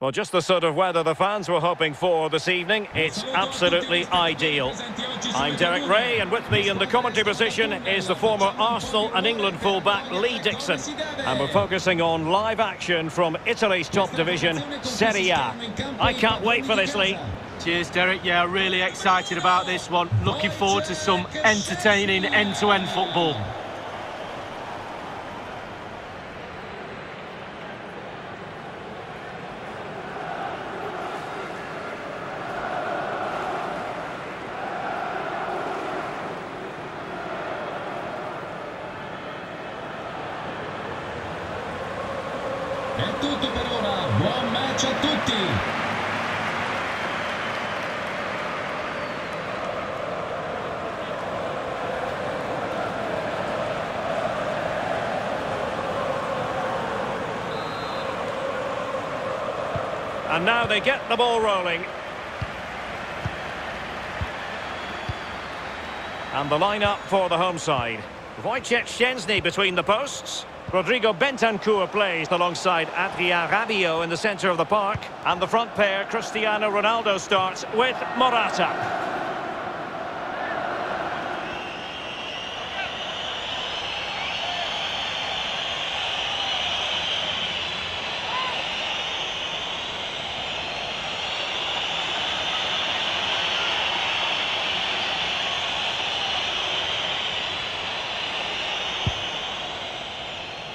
Well, just the sort of weather the fans were hoping for this evening. It's absolutely ideal. I'm Derek Ray, and with me in the commentary position is the former Arsenal and England fullback Lee Dixon. And we're focusing on live action from Italy's top division, Serie A. I can't wait for this, Lee. Cheers, Derek. Yeah, really excited about this one. Looking forward to some entertaining end-to-end -end football. Match a tutti! And now they get the ball rolling. And the line-up for the home side. Wojciech Szczęsny between the posts. Rodrigo Bentancur plays alongside Adrien Rabiot in the centre of the park. And the front pair, Cristiano Ronaldo, starts with Morata.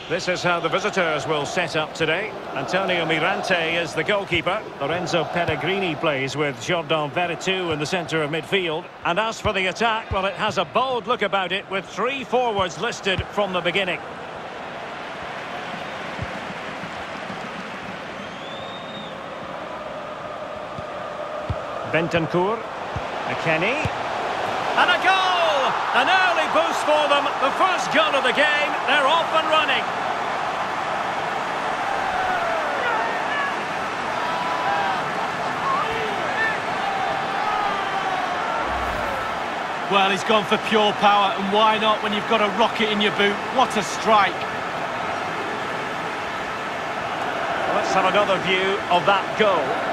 This is how the visitors will set up today. Antonio Mirante is the goalkeeper. Lorenzo Pellegrini plays with Jordan Veretout in the centre of midfield. And as for the attack, well, it has a bold look about it with three forwards listed from the beginning. Bentancur. McKennie. And a goal! An early boost for them. The first goal of the game. They're off and running. Well, he's gone for pure power, and why not when you've got a rocket in your boot? What a strike! Let's have another view of that goal.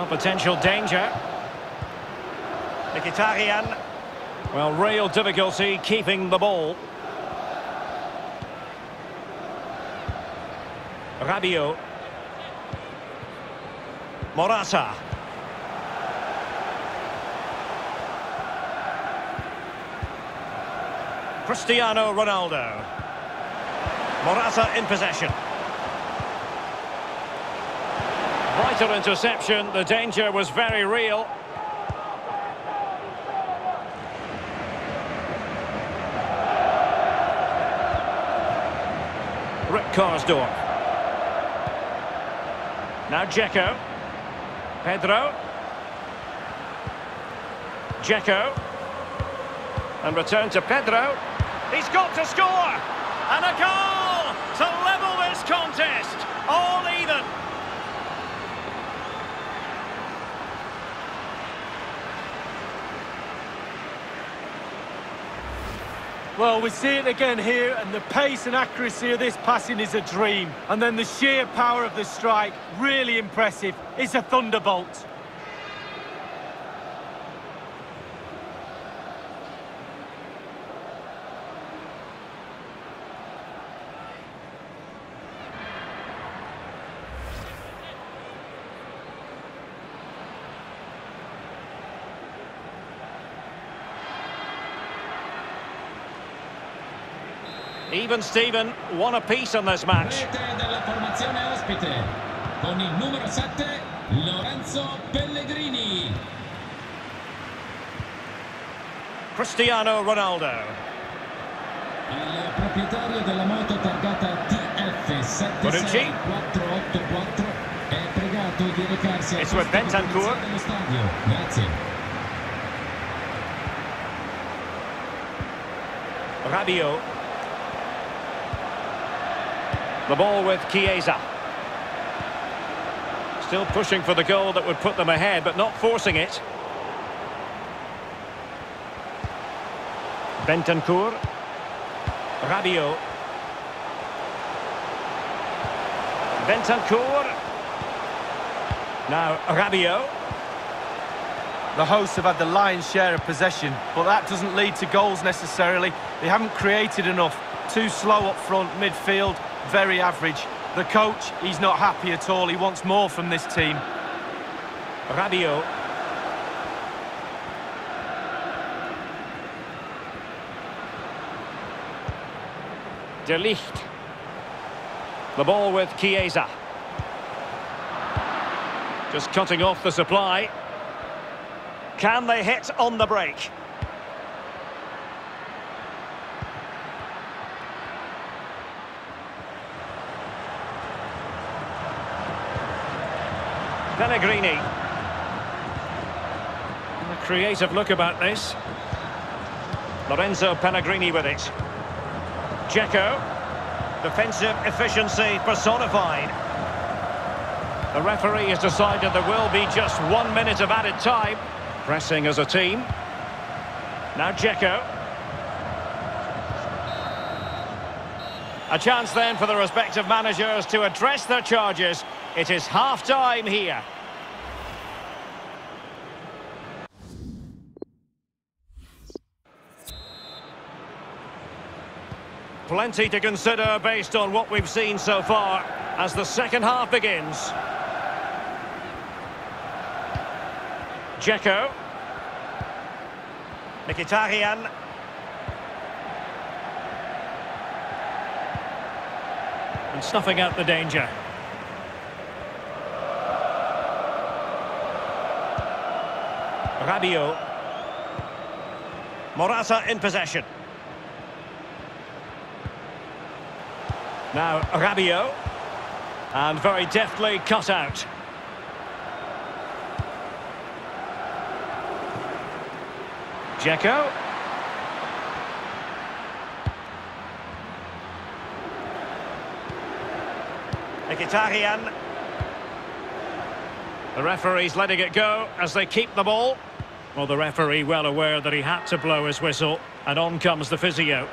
Well, potential danger. Mkhitaryan. Well, real difficulty keeping the ball. Rabiot. Morata. Cristiano Ronaldo. Morata in possession. Vital interception. The danger was very real. Rick Karsdorp. Now Dzeko. Pedro. Dzeko. And return to Pedro. He's got to score! And a goal to level this contest. All even. Well, we see it again here, and the pace and accuracy of this passing is a dream. And then the sheer power of the strike, really impressive. It's a thunderbolt. Even Steven, one apiece on this match. Rete della formazione ospite, con il numero 7, Lorenzo Pellegrini. Cristiano Ronaldo. Il proprietario della moto targata TF76484 è pregato di recarsi al It's Bentancur. dello stadio. Grazie. Rabiot. The ball with Chiesa. Still pushing for the goal that would put them ahead, but not forcing it. Bentancur. Rabiot. Bentancur. Now Rabiot. The hosts have had the lion's share of possession, but that doesn't lead to goals necessarily. They haven't created enough. Too slow up front, midfield, very average. The coach, he's not happy at all. He wants more from this team. Rabiot. De Ligt. The ball with Chiesa. Just cutting off the supply. Can they hit on the break? Pellegrini. And a creative look about this. Lorenzo Pellegrini with it. Dzeko. Defensive efficiency personified. The referee has decided there will be just one minute of added time. Pressing as a team. Now Dzeko. A chance then for the respective managers to address their charges. It is half-time here. Plenty to consider based on what we've seen so far as the second half begins. Dzeko. Mkhitaryan. And snuffing out the danger. Rabiot. Morata in possession. Now Rabiot. And very deftly cut out. Dzeko. Mkhitaryan. The referee's letting it go as they keep the ball. Well, the referee well aware that he had to blow his whistle, and on comes the physio.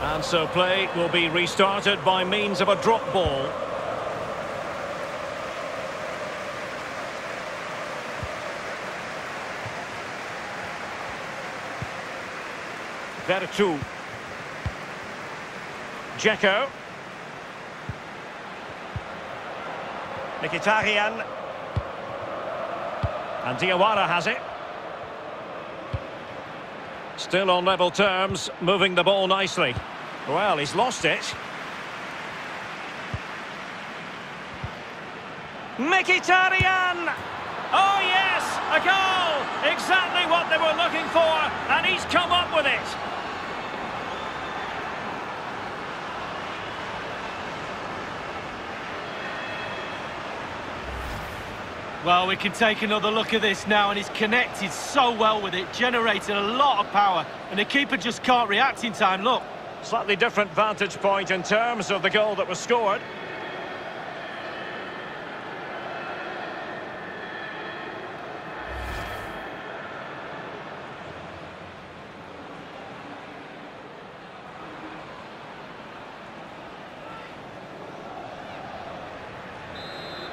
And so play will be restarted by means of a drop ball. Veretout. Dzeko. Mkhitaryan. And Diawara has it. Still on level terms, moving the ball nicely. Well, he's lost it. Mkhitaryan! Oh yes, a goal! Exactly what they were looking for, and he's come up with it. Well, we can take another look at this now, and he's connected so well with it, generating a lot of power, and the keeper just can't react in time. Look, Slightly different vantage point in terms of the goal that was scored.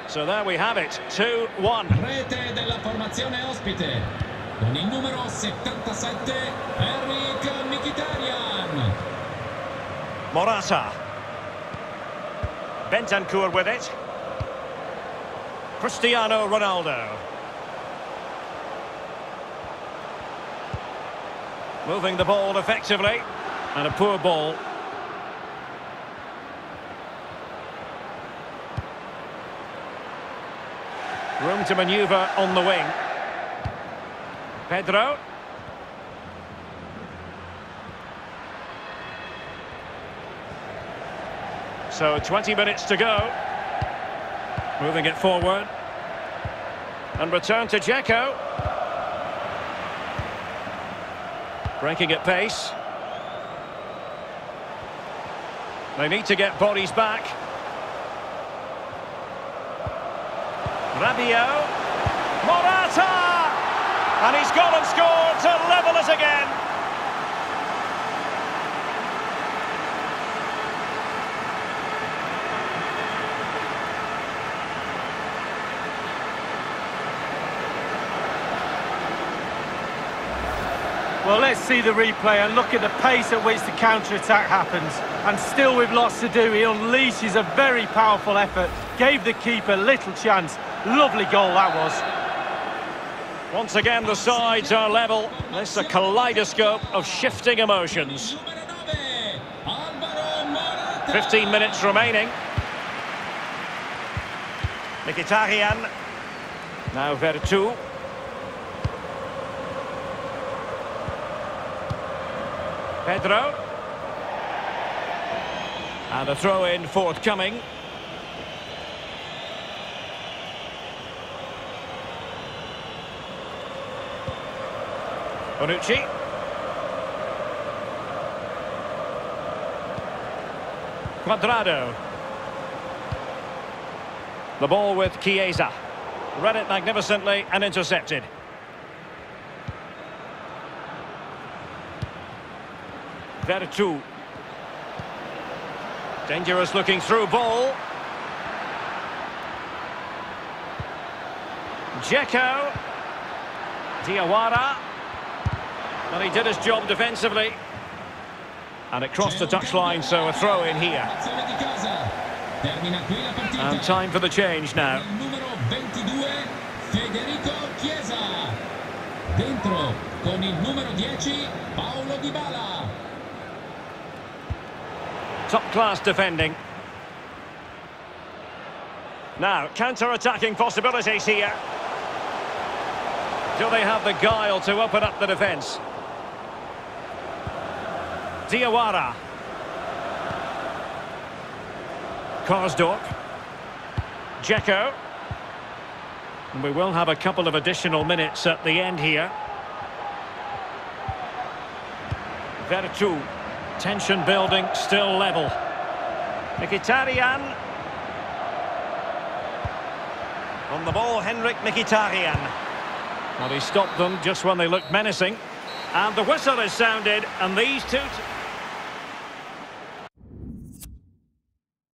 So there we have it, 2-1. Rete della formazione ospite. Con il numero 77, Henrik Mkhitaryan. Morata. Bentancur with it. Cristiano Ronaldo. Moving the ball effectively. And a poor ball. Room to manoeuvre on the wing. Pedro. So 20 minutes to go. Moving it forward. And return to Dzeko. Breaking at pace. They need to get bodies back. Rabiot. Morata! And he's gone and scored to level us again. Well, let's see the replay and look at the pace at which the counter-attack happens. And still with lots to do, he unleashes a very powerful effort. Gave the keeper little chance. Lovely goal that was. Once again, the sides are level. This is a kaleidoscope of shifting emotions. 15 minutes remaining. Mkhitaryan. Now Veretout. Pedro. And a throw-in forthcoming. Bonucci. Cuadrado. The ball with Chiesa. Read it magnificently and intercepted. Veretout. Dangerous looking through ball. Dzeko. Diawara. Well, he did his job defensively. And it crossed the touchline, so a throw in here. And time for the change now. Federico Chiesa. Dentro con il numero 10, Paolo Dybala. Top-class defending. Now, counter-attacking possibilities here. Do they have the guile to open up the defence? Diawara. Karsdorp. Dzeko. And we will have a couple of additional minutes at the end here. Veretout. Tension building, still level. Mkhitaryan. On the ball, Henrik Mkhitaryan. Well, he stopped them just when they looked menacing. And the whistle is sounded, and these two...